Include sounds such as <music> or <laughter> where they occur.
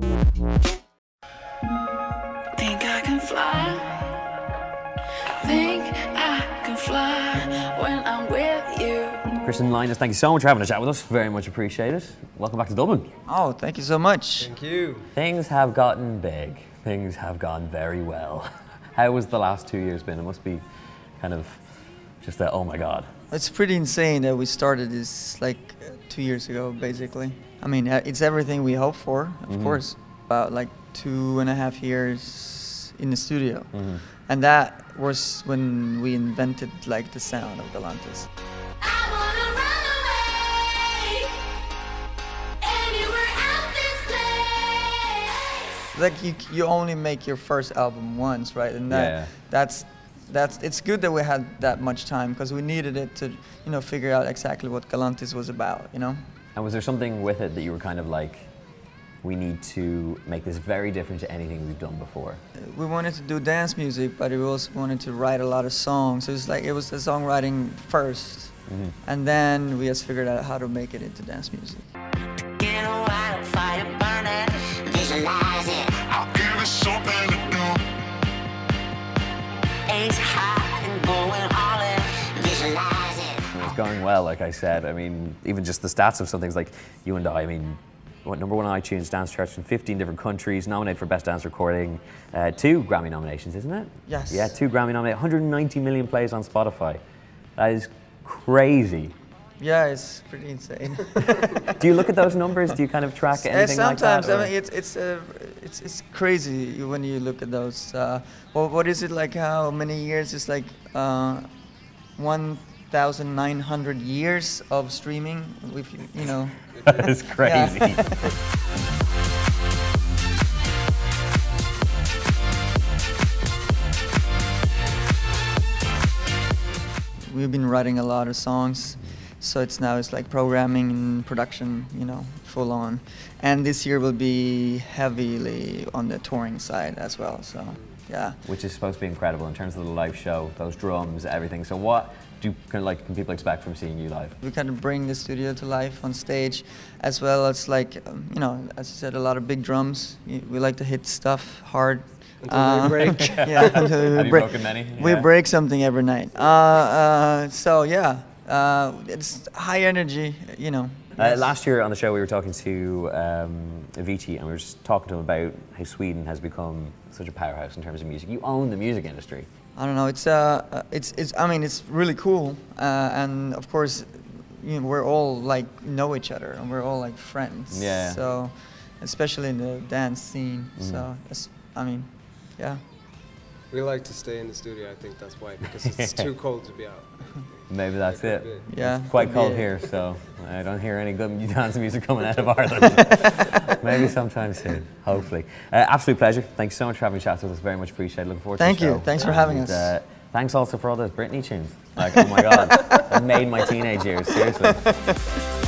Think I can fly. Think I can fly when I'm with you. Christian Linus, thank you so much for having a chat with us. Very much appreciated. Welcome back to Dublin. Oh, thank you so much. Thank you. Things have gotten big. Things have gone very well. <laughs> How has the last two years been? It must be kind of just that, oh my God. It's pretty insane that we started this like uh, two years ago, basically. I mean, uh, it's everything we hoped for, of course. About like two and a half years in the studio, and that was when we invented like the sound of Galantis. I wanna run away anywhere out this place. Like you, you only make your first album once, right? And that, Yeah. that's that's it's good that we had that much time because we needed it to, you know, figure out exactly what Galantis was about, you know. And was there something with it that you were kind of like, we need to make this very different to anything we've done before? we wanted to do dance music, but we also wanted to write a lot of songs. So it was like it was the songwriting 1st mm-hmm. and then we just figured out how to make it into dance music. Going well, like I said. I mean, even just the stats of some things like you and I, I mean, what, number one on iTunes dance charts in 15 different countries, nominated for Best Dance Recording, uh, two Grammy nominations, isn't it? Yes. Yeah, two Grammy nominations, 190 million plays on Spotify. That is crazy. Yeah, it's pretty insane. <laughs> Do you look at those numbers? Do you kind of track Uh, anything like that? sometimes I mean it's it's uh, it's it's crazy when you look at those. Uh, well, what is it like? How many years? It's like uh, one thousand nine hundred years of streaming. With you you know. <laughs> that is crazy. we've been writing a lot of songs so it's now it's like programming and production you know full on and this year will be heavily on the touring side as well so yeah Which is supposed to be incredible in terms of the live show, those drums, everything. So what do kind of like can people expect from seeing you live? we kind of bring the studio to life on stage as well as like um, you know as I said a lot of big drums we like to hit stuff hard Until we break. <laughs> yeah <laughs> until we Have you break broken many? we break something every night uh, uh, so yeah uh, it's high energy you know Uh, last year on the show, we were talking to um, Avicii, and we were just talking to him about how Sweden has become such a powerhouse in terms of music. You own the music industry. I don't know. It's uh, uh, it's it's. I mean, it's really cool, uh, and of course, you know, we're all like know each other, and we're all like friends. Yeah. So, especially in the dance scene. Mm-hmm. So, it's, I mean, yeah. We like to stay in the studio. I think that's why because it's <laughs> too cold to be out. Maybe that's That it. Yeah, It's quite cold it. here, so I don't hear any good <laughs> dance music coming out of <laughs> Ireland. Maybe sometime soon, hopefully. Uh, absolute pleasure. Thanks so much for having a chat with us. Very much appreciated. Looking forward Thank to the you. show. Thanks for having And, us. Uh, thanks also for all those Britney tunes. Like, oh my God, it made my teenage years, seriously.